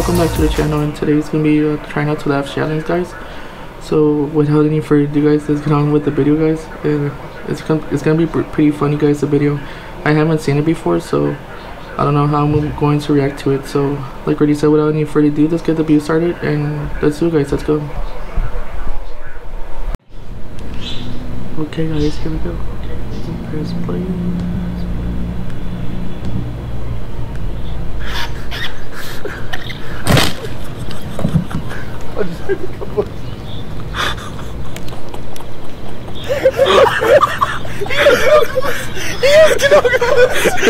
welcome back to the channel and today's gonna be uh, trying out to laugh challenge guys. So without any further ado guys let's get on with the video guys. And it's gonna, it's gonna be pretty funny guys the video. I haven't seen it before so I don't know how I'm going to react to it. So like already said without any further ado let's get the video started and let's do guys. Let's go. Okay guys here we go. Press play Come on!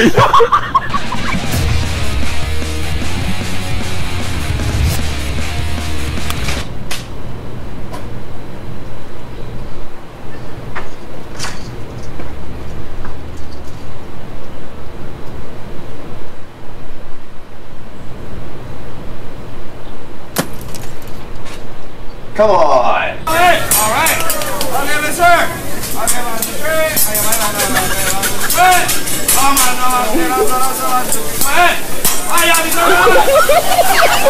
Alright, no, no, no, one, two, three. Ay, ya, mi hermano.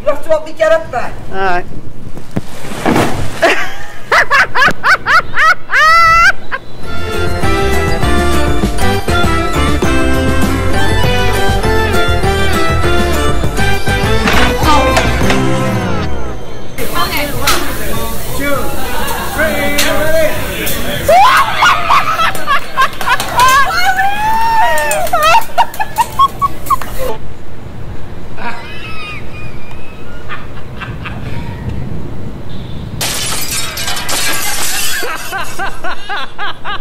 You have to help me get up there. Alright.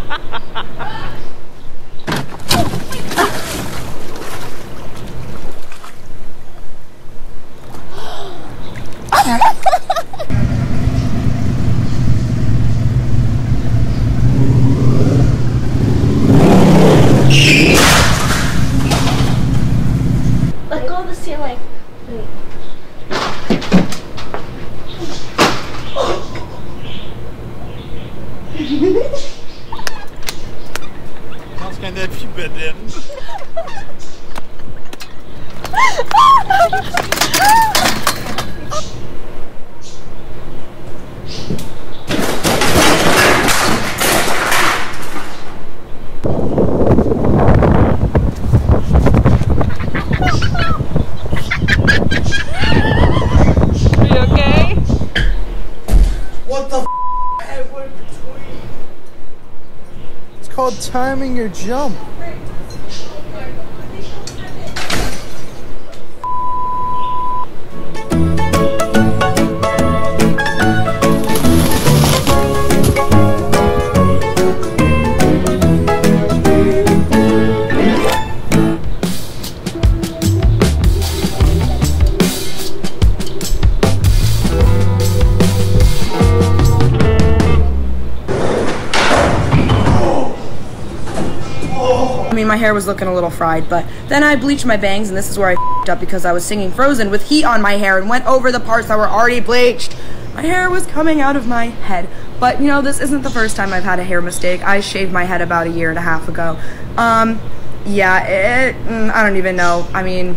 Oh, Let go of the ceiling. Als je in. called timing your jump. My hair was looking a little fried, but then I bleached my bangs, and this is where I up because I was singing Frozen with heat on my hair and went over the parts that were already bleached. My hair was coming out of my head. But, you know, this isn't the first time I've had a hair mistake. I shaved my head about a year and a half ago. Um, yeah, it, mm, I don't even know. I mean,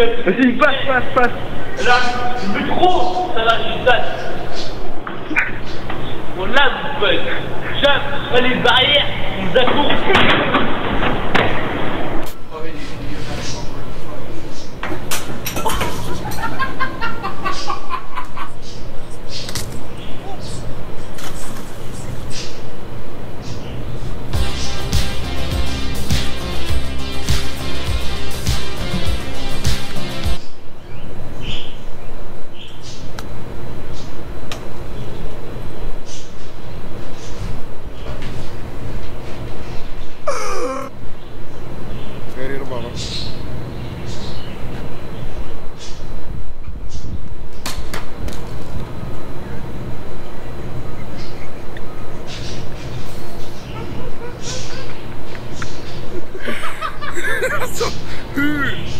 Vas-y, passe, passe, passe. Là, je veux trop, ça va, je passe. On a, mon pote. Les barrières, on nous a. What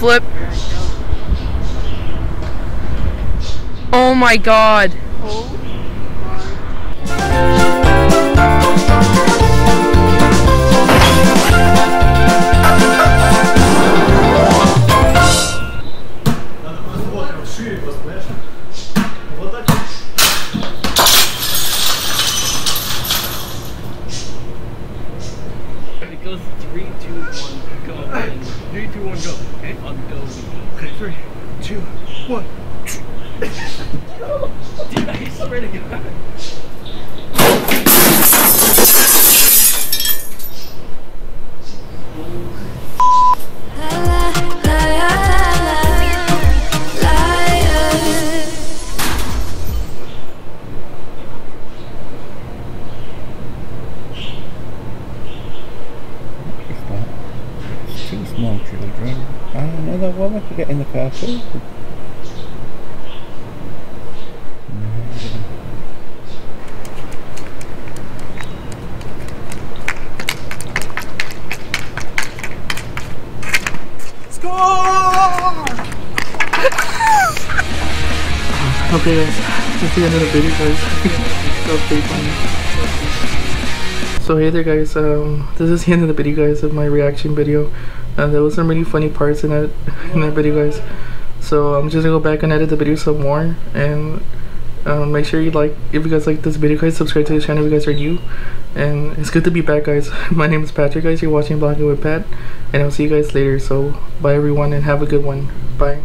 Flip. Oh my god. Okay, three, two, one. To get in the car too. Okay guys, that's the end of the video guys. that was pretty funny. So hey there guys, um, this is the end of the video guys of my reaction video. Uh, there was some really funny parts in that, in that video guys. So I'm just gonna go back and edit the video some more and um, make sure you like, if you guys like this video guys, subscribe to the channel if you guys are new. And it's good to be back guys. my name is Patrick guys, you're watching Vlogging with Pat. And I'll see you guys later. So bye everyone and have a good one. Bye.